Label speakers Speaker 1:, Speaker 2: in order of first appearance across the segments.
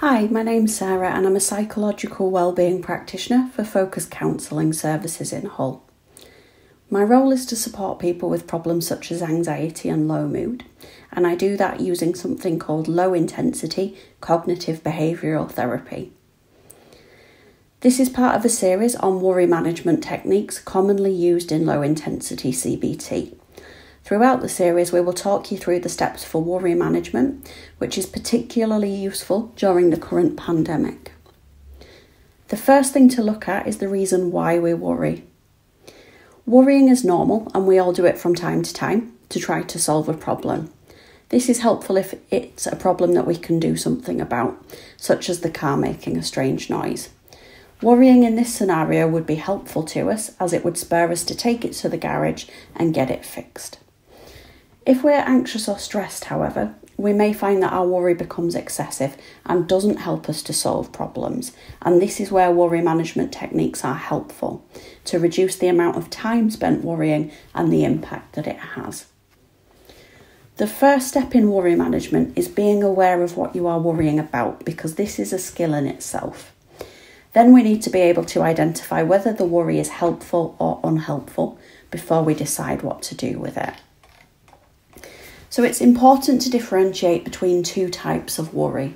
Speaker 1: Hi, my name's Sarah and I'm a psychological wellbeing practitioner for Focus Counselling Services in Hull. My role is to support people with problems such as anxiety and low mood, and I do that using something called low intensity cognitive behavioural therapy. This is part of a series on worry management techniques commonly used in low intensity CBT. Throughout the series, we will talk you through the steps for worry management, which is particularly useful during the current pandemic. The first thing to look at is the reason why we worry. Worrying is normal, and we all do it from time to time to try to solve a problem. This is helpful if it's a problem that we can do something about, such as the car making a strange noise. Worrying in this scenario would be helpful to us as it would spur us to take it to the garage and get it fixed. If we're anxious or stressed, however, we may find that our worry becomes excessive and doesn't help us to solve problems. And this is where worry management techniques are helpful to reduce the amount of time spent worrying and the impact that it has. The first step in worry management is being aware of what you are worrying about because this is a skill in itself. Then we need to be able to identify whether the worry is helpful or unhelpful before we decide what to do with it. So it's important to differentiate between two types of worry.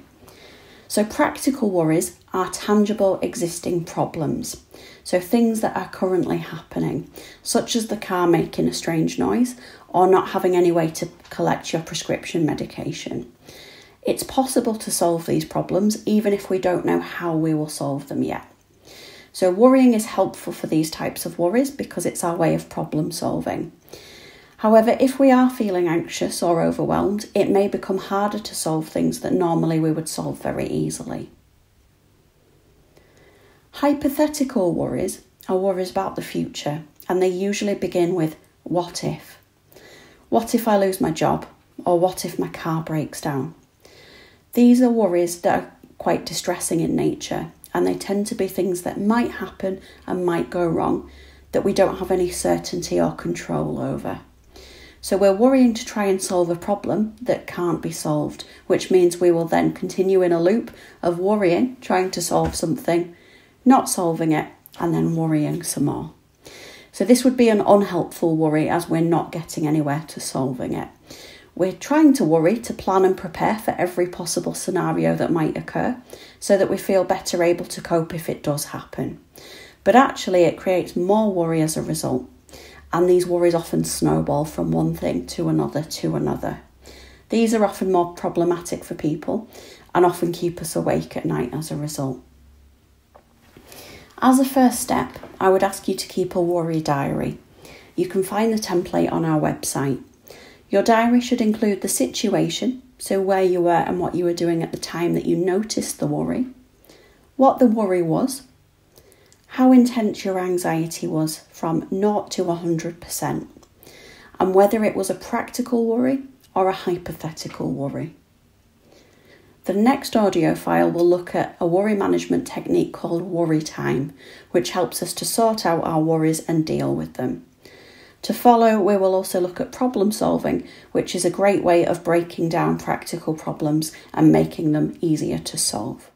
Speaker 1: So, practical worries are tangible existing problems. So, things that are currently happening, such as the car making a strange noise or not having any way to collect your prescription medication. It's possible to solve these problems even if we don't know how we will solve them yet. So, worrying is helpful for these types of worries because it's our way of problem solving. However, if we are feeling anxious or overwhelmed, it may become harder to solve things that normally we would solve very easily. Hypothetical worries are worries about the future, and they usually begin with what if? What if I lose my job? Or what if my car breaks down? These are worries that are quite distressing in nature, and they tend to be things that might happen and might go wrong that we don't have any certainty or control over. So we're worrying to try and solve a problem that can't be solved, which means we will then continue in a loop of worrying, trying to solve something, not solving it, and then worrying some more. So this would be an unhelpful worry as we're not getting anywhere to solving it. We're trying to worry to plan and prepare for every possible scenario that might occur so that we feel better able to cope if it does happen. But actually, it creates more worry as a result and these worries often snowball from one thing to another to another. These are often more problematic for people and often keep us awake at night as a result. As a first step, I would ask you to keep a worry diary. You can find the template on our website. Your diary should include the situation, so where you were and what you were doing at the time that you noticed the worry, what the worry was, how intense your anxiety was from 0 to 100%, and whether it was a practical worry or a hypothetical worry. The next audio file will look at a worry management technique called worry time, which helps us to sort out our worries and deal with them. To follow, we will also look at problem solving, which is a great way of breaking down practical problems and making them easier to solve.